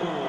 Oh.